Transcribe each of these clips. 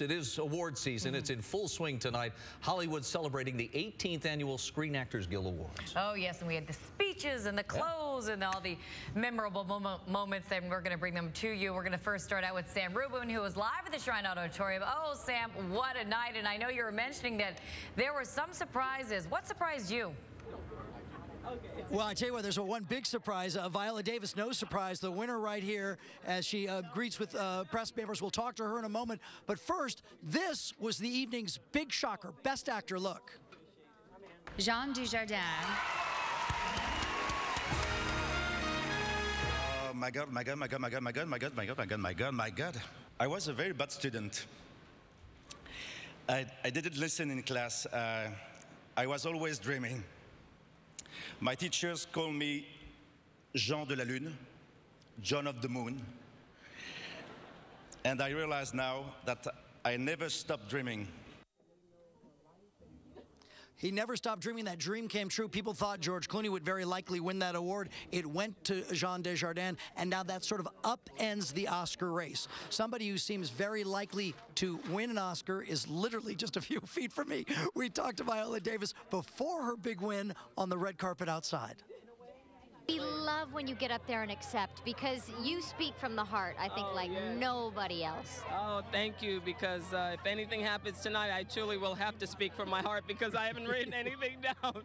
It is award season. Mm. It's in full swing tonight. Hollywood celebrating the 18th annual Screen Actors Guild Awards. Oh, yes, and we had the speeches and the clothes yeah. and all the memorable moments, and we're going to bring them to you. We're going to first start out with Sam Rubin, who was live at the Shrine Auditorium. Oh, Sam, what a night, and I know you were mentioning that there were some surprises. What surprised you? Well, I tell you what, there's a one big surprise. Uh, Viola Davis, no surprise, the winner right here as she uh, greets with uh, press members. We'll talk to her in a moment. But first, this was the evening's big shocker, Best Actor look. Jean Dujardin. Oh, my God, my God, my God, my God, my God, my God, my God, my God, my God, my God. I was a very bad student. I, I didn't listen in class. Uh, I was always dreaming. My teachers call me Jean de la Lune, John of the Moon. And I realize now that I never stopped dreaming. He never stopped dreaming. That dream came true. People thought George Clooney would very likely win that award. It went to Jean Dujardin, and now that sort of upends the Oscar race. Somebody who seems very likely to win an Oscar is literally just a few feet from me. We talked to Viola Davis before her big win on the red carpet outside. We love when you get up there and accept because you speak from the heart, I think, oh, like yes. nobody else. Oh, thank you, because uh, if anything happens tonight, I truly will have to speak from my heart because I haven't written anything down.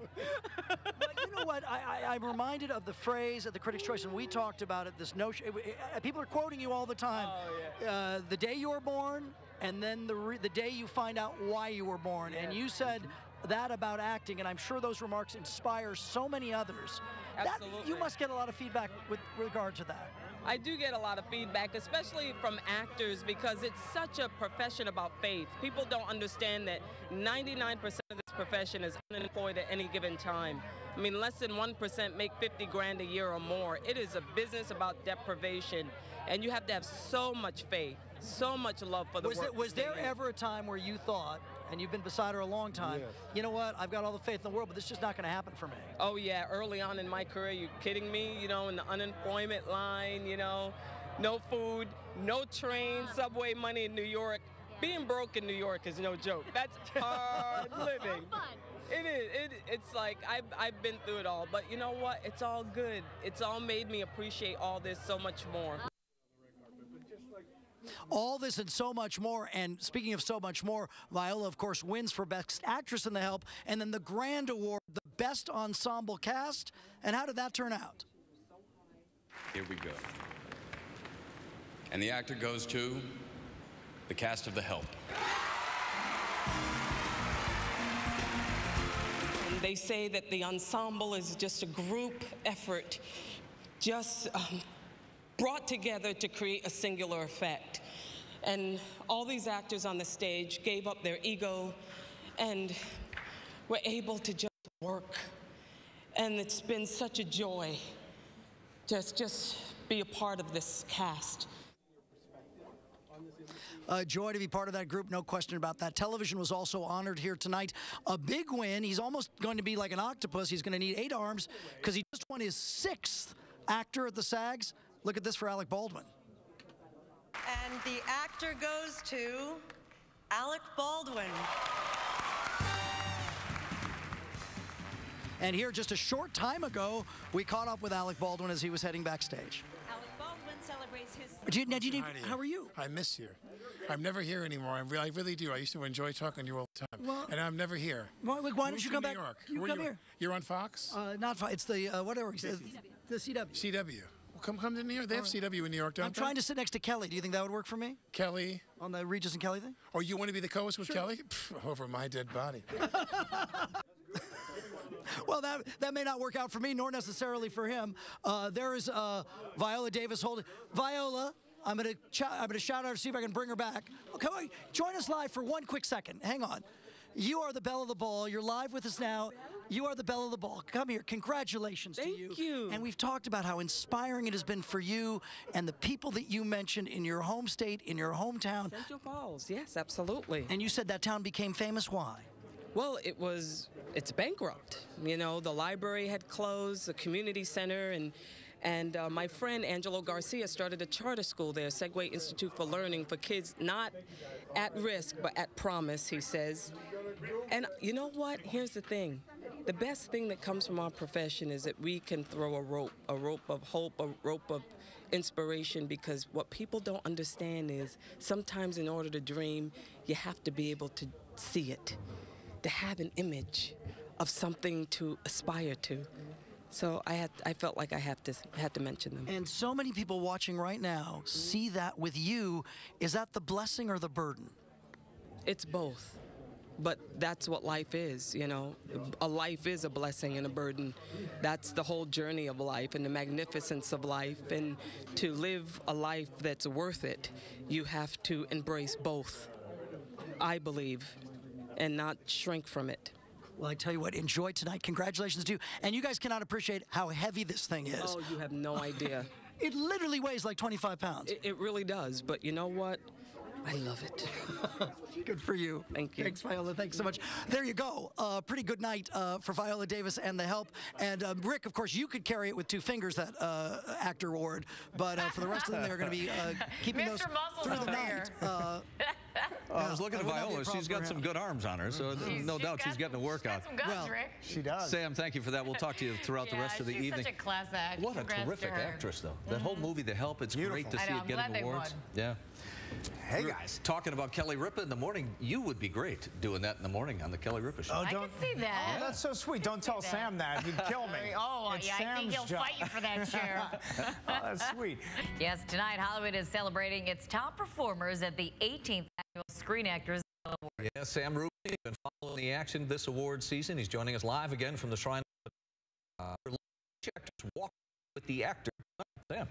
but you know what? I, am reminded of the phrase at the Critics' Choice, and we talked about it, this notion. It, it, uh, people are quoting you all the time. Oh, yeah. uh, the day you were born, and then the, the day you find out why you were born. Yes. And you said that about acting, and I'm sure those remarks inspire so many others. Absolutely. That, you must get a lot of feedback with regard to that. I do get a lot of feedback, especially from actors, because it's such a profession about faith. People don't understand that 99% of this profession is unemployed at any given time. I mean, less than 1% make 50 grand a year or more. It is a business about deprivation, and you have to have so much faith, so much love for the was work. It, was there ever a time where you thought, and you've been beside her a long time. Yes. You know what? I've got all the faith in the world, but this is just not going to happen for me. Oh, yeah. Early on in my career, you kidding me? You know, in the unemployment line, you know, no food, no train, subway money in New York. Being broke in New York is no joke. That's hard living. It is. It, it's like I've, I've been through it all. But you know what? It's all good. It's all made me appreciate all this so much more. All this and so much more. And speaking of so much more, Viola, of course, wins for Best Actress in The Help. And then the Grand Award, the Best Ensemble Cast. And how did that turn out? Here we go. And the actor goes to the cast of The Help. They say that the ensemble is just a group effort, just um, brought together to create a singular effect. And all these actors on the stage gave up their ego and were able to just work. And it's been such a joy to just be a part of this cast. Joy to be part of that group, no question about that. Television was also honored here tonight. A big win. He's almost going to be like an octopus. He's going to need eight arms because he just won his sixth actor at the SAGs. Look at this for Alec Baldwin. And the actor goes to Alec Baldwin. And here, just a short time ago, we caught up with Alec Baldwin as he was heading backstage. Alec Baldwin celebrates his. Do you, now, do you, how are you? I miss you. I'm never here anymore. I really, I really do. I used to enjoy talking to you all the time. Well, and I'm never here. Why, why don't you come New back? York. You Where come you, here. You're on Fox? Uh, not Fox. It's the, uh, whatever. The, the CW. CW. Well, come come to New York. They have CW in New York, don't I'm they? trying to sit next to Kelly. Do you think that would work for me? Kelly. On the Regis and Kelly thing? Or you want to be the co-host with sure. Kelly? Pff, over my dead body. well, that that may not work out for me, nor necessarily for him. Uh, there is uh, Viola Davis holding. Viola, I'm gonna I'm gonna shout out to see if I can bring her back. Oh, come on, join us live for one quick second. Hang on. You are the belle of the ball. You're live with us now. You are the belle of the ball. Come here. Congratulations Thank to you. Thank you. And we've talked about how inspiring it has been for you and the people that you mentioned in your home state, in your hometown. Central Falls. Yes, absolutely. And you said that town became famous. Why? Well, it was, it's bankrupt. You know, the library had closed, the community center, and And uh, my friend Angelo Garcia started a charter school there, Segue Institute for Learning, for kids not at risk, but at promise, he says. And you know what? Here's the thing. The best thing that comes from our profession is that we can throw a rope, a rope of hope, a rope of inspiration, because what people don't understand is sometimes in order to dream, you have to be able to see it, to have an image of something to aspire to. So I had, I felt like I have to, had to mention them. And so many people watching right now see that with you. Is that the blessing or the burden? It's both. But that's what life is, you know. A life is a blessing and a burden. That's the whole journey of life and the magnificence of life. And to live a life that's worth it, you have to embrace both, I believe, and not shrink from it. Well, I tell you what, enjoy tonight. Congratulations to you. And you guys cannot appreciate how heavy this thing is. Oh, you have no idea. It literally weighs like 25 pounds. It, it really does. But you know what? I love it. good for you. Thank you. Thanks, Viola. Thanks so much. There you go. Uh, pretty good night uh, for Viola Davis and the help. And uh, Rick, of course, you could carry it with two fingers, that uh, actor award. But uh, for the rest of them, they're going to be uh, keeping those Muscles through the over night. here. Uh, I was looking at that would not be a Viola. She's got some good arms on her, so She's- no she's doubt she's getting a workout. Got some guts, Well, Rick. She does. Sam, thank you for that. We'll talk to you throughout the rest of the she's evening. such a class act. What a Congrats to terrific actress, though. That whole movie, The Help, it's great to see know, it I'm getting awards. Yeah. Hey, We were guys. Talking about Kelly Ripa in the morning, you would be great doing that in the morning on the Kelly Ripa show. Oh, I don't. can see that. Oh, that's so sweet. Don't tell that. Sam that. He'd kill me. Oh, It's yeah, I think he'll job. fight you for that chair. oh, that's sweet. yes, tonight Hollywood is celebrating its top performers at the 18th Annual Screen Actors Award. Yeah, Sam Rubin, you've been following the action this award season. He's joining us live again from the Shrine. Uh, actors walk with the actor. Sam.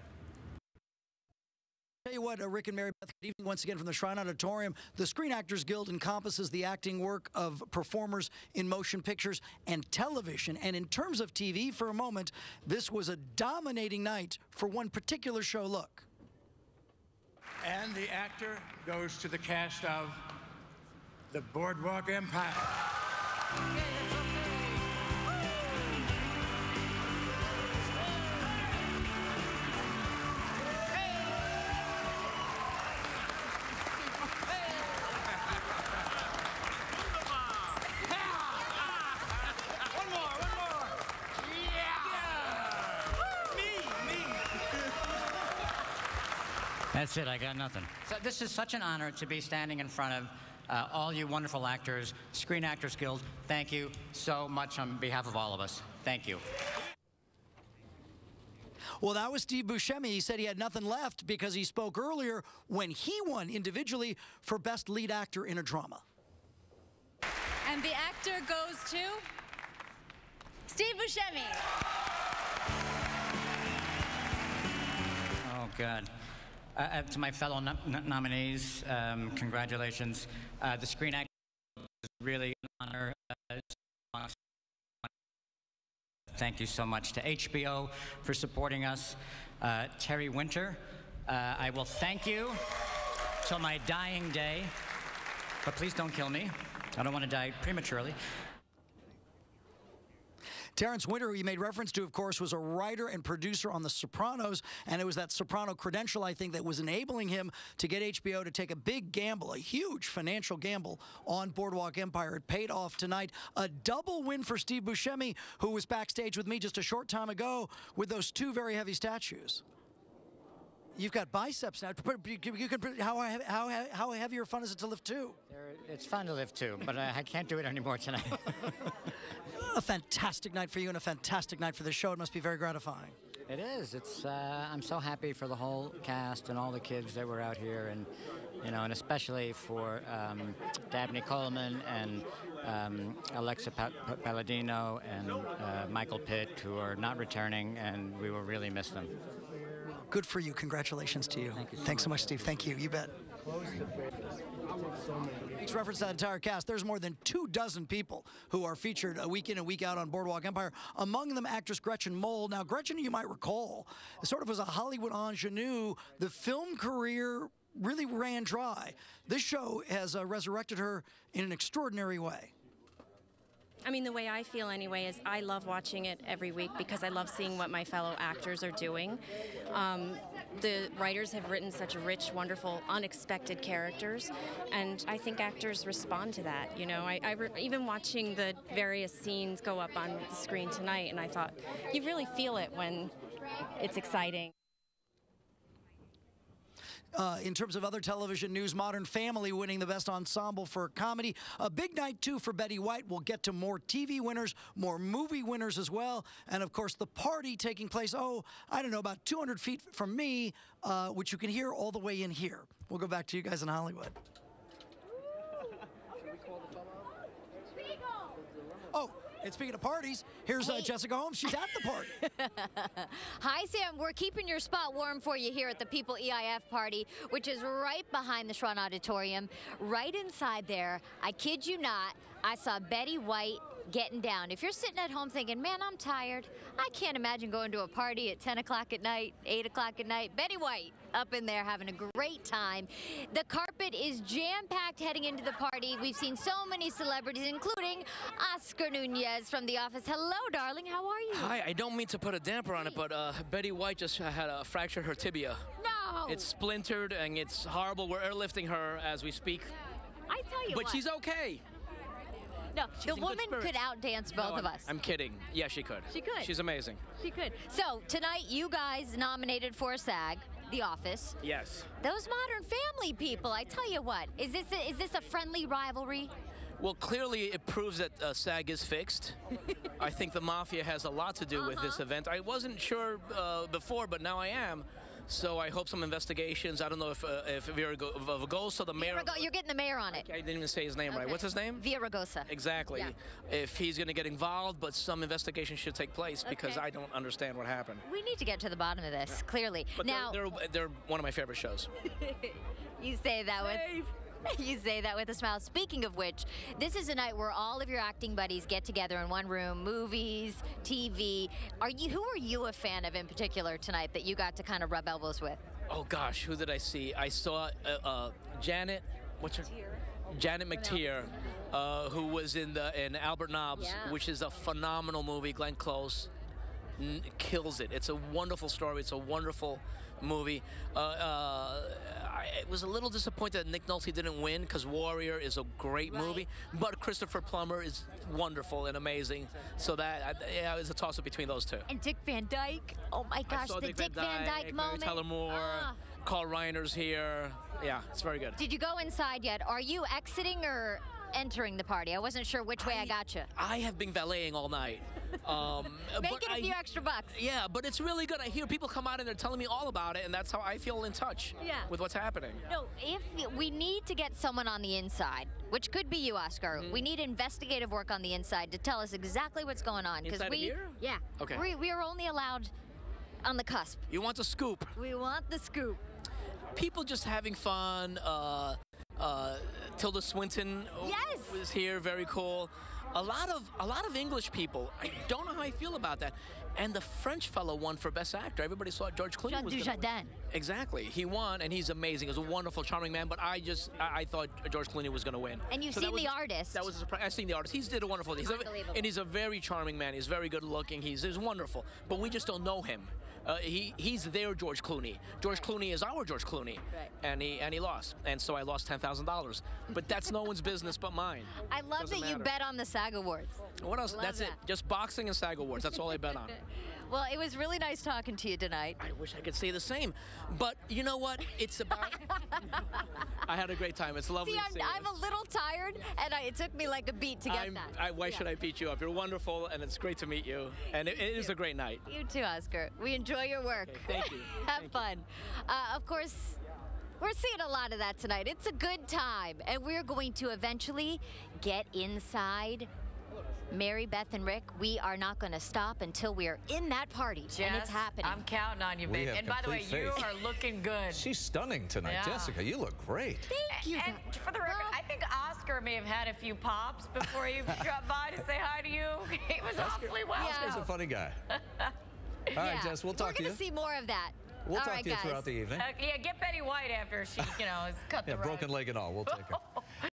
Tell you what, uh, Rick and Mary Beth, good evening once again from the Shrine Auditorium. The Screen Actors Guild encompasses the acting work of performers in motion pictures and television. And in terms of TV, for a moment, this was a dominating night for one particular show. Look. And the actor goes to the cast of The Boardwalk Empire. That's it. I got nothing. So this is such an honor to be standing in front of uh, all you wonderful actors, Screen Actors Guild. Thank you so much on behalf of all of us. Thank you. Well, that was Steve Buscemi. He said he had nothing left because he spoke earlier when he won individually for Best Lead Actor in a Drama. And the actor goes to Steve Buscemi. Oh, God. Uh, uh, to my fellow nom- nom- nominees, um, congratulations. Uh, the Screen Guild is really an honor. Uh, Thank you so much to HBO for supporting us. Uh, Terry Winter, uh, I will thank you till my dying day, but please don't kill me. I don't want to die prematurely. Terrence Winter, who you made reference to, of course, was a writer and producer on The Sopranos, and it was that Soprano credential, I think, that was enabling him to get HBO to take a big gamble, a huge financial gamble on Boardwalk Empire. It paid off tonight. A double win for Steve Buscemi, who was backstage with me just a short time ago with those two very heavy statues. You've got biceps now. You can, how, how, how heavy or fun is it to lift two? It's fun to lift too, but I can't do it anymore tonight. A fantastic night for you and a fantastic night for the show. It must be very gratifying. It is. It's. Uh, I'm so happy for the whole cast and all the kids that were out here, and you know, and especially for um, Dabney Coleman and um, Aleksa pa- Pa- Palladino and uh, Michael Pitt, who are not returning, and we will really miss them. Good for you. Congratulations to you. Thank you so Thanks so much. much, Steve. Thank you. You bet. Makes reference to that entire cast. There's more than two dozen people who are featured a week in and week out on Boardwalk Empire. Among them, actress Gretchen Mol. Now, Gretchen, you might recall, sort of was a Hollywood ingenue. The film career really ran dry. This show has uh, resurrected her in an extraordinary way. I mean, the way I feel anyway is I love watching it every week because I love seeing what my fellow actors are doing. Um, the writers have written such rich, wonderful, unexpected characters, and I think actors respond to that. You know, I, I re- even watching the various scenes go up on the screen tonight, and I thought you really feel it when it's exciting. Uh, in terms of other television news, Modern Family winning the best ensemble for comedy. A big night, too, for Betty White. We'll get to more TV winners, more movie winners as well. And of course, the party taking place, oh, I don't know, about 200 feet from me, uh, which you can hear all the way in here. We'll go back to you guys in Hollywood. Oh, and speaking of parties, here's uh, Jessica Holmes. She's at the party. Hi, Sam. We're keeping your spot warm for you here at the People EIF party, which is right behind the Shrine Auditorium. Right inside there, I kid you not, I saw Betty White getting down. If you're sitting at home thinking, man, I'm tired, I can't imagine going to a party at 10 o'clock at night, 8 o'clock at night. Betty White up in there having a great time. The carpet is jam-packed heading into the party. We've seen so many celebrities, including Oscar Nunez from The Office. Hello, darling. How are you? Hi, I don't mean to put a damper on it, but uh, Betty White just had a fractured her tibia. No. It's splintered and it's horrible. We're airlifting her as we speak. I tell you But what. she's okay. No, She's the woman could outdance No, both of us. I'm kidding. Yeah, she could. She could. She's amazing. She could. So tonight, you guys nominated for a SAG, The Office. Yes. Those Modern Family people, I tell you what, is this a, is this a friendly rivalry? Well, clearly it proves that uh, SAG is fixed. I think the mafia has a lot to do with this Uh-huh. event. I wasn't sure uh, before, but now I am. So I hope some investigations. I don't know if uh, if Virago- Viragosa, the mayor. Virago- you're getting the mayor on it. I didn't even say his name right. What's his name? Viragosa. Exactly. Yeah. If he's going to get involved, but some investigation should take place because I don't understand what happened. We need to get to the bottom of this, clearly. But now, they're, they're, they're one of my favorite shows. you say that with you say that with a smile. Speaking of which, this is a night where all of your acting buddies get together in one room, movies, TV. Are you who are you a fan of in particular tonight that you got to kind of rub elbows with? Oh gosh, who did I see? I saw uh, uh, Janet. What's her? Janet McTeer, uh, who was in the in Albert Nobbs, Yeah. which is a phenomenal movie. Glenn Close n- kills it. It's a wonderful story. It's a wonderful movie. Uh, uh, I was a little disappointed that Nick Nolte didn't win because Warrior is a great movie, but Christopher Plummer is wonderful and amazing. So that yeah, it was a toss up between those two. And Dick Van Dyke. Oh my I gosh, the Dick, Dick Van Dyke Mary moment. Tyler Moore, Ah. Carl Reiner's here. Yeah, it's very good. Did you go inside yet? Are you exiting or entering the party? I wasn't sure which way I, got you. I have been valeting all night. Um, Making but a I- few extra bucks. Yeah, but it's really good. I hear people come out and they're telling me all about it, and that's how I feel in touch Yeah. with what's happening. No, if we need to get someone on the inside, which could be you, Oscar. Mm-hmm. We need investigative work on the inside to tell us exactly what's going on. Inside we, here? yeah, Okay. we, we are only allowed on the cusp. You want the scoop? We want the scoop. People just having fun. Uh, uh, Tilda Swinton Yes! was here, very cool. A lot of a lot of English people. I don't know how I feel about that. And the French fellow won for Best Actor. Everybody saw George Clooney Jean was. Dujardin. Exactly. He won, and he's amazing. He's a wonderful, charming man. But I just, I, I thought George Clooney was going to win. And you've So seen was- The Artist. That was a surprise. I've seen the artist. He's did a wonderful. He's a, and he's a very charming man. He's very good looking. He's, he's wonderful. But we just don't know him. Uh, he he's their George Clooney. George Clooney is our George Clooney, Right. and he and he lost, and so I lost ten thousand dollars. But that's no one's business but mine. I love Doesn't that you matter. bet on the SAG Awards. What else? Love that's it. Just boxing and SAG awards. That's all I bet on. Well, it was really nice talking to you tonight. I wish I could say the same, but you know what? It's about. I had a great time. It's lovely See, I'm, see. I'm a little tired, and I, it took me like a beat to get I'm- that. I, why Yeah. should I beat you up? You're wonderful, and it's great to meet you. And it, it is a great night. You too, Oscar. We enjoy your work. thank you. Have fun. Uh, of course, we're seeing a lot of that tonight. It's a good time, and we're going to eventually get inside. Mary Beth and Rick, we are not going to stop until we're in that party, and it's happening. I'm counting on you, We babe. And by the way, complete you are looking good. She's stunning tonight. Yeah. Jessica, you look great. Thank you. And for the record, I think Oscar may have had a few pops before he dropped by to say hi to you. He was awfully well. Oscar's a funny guy. All right, Yeah. Jess, we'll talk We're to you. going to see more of that. We'll All talk right, to you guys. throughout the evening. Uh, yeah, get Betty White after she, you know, has cut Yeah, the rug. Yeah, broken leg and all. We'll take her.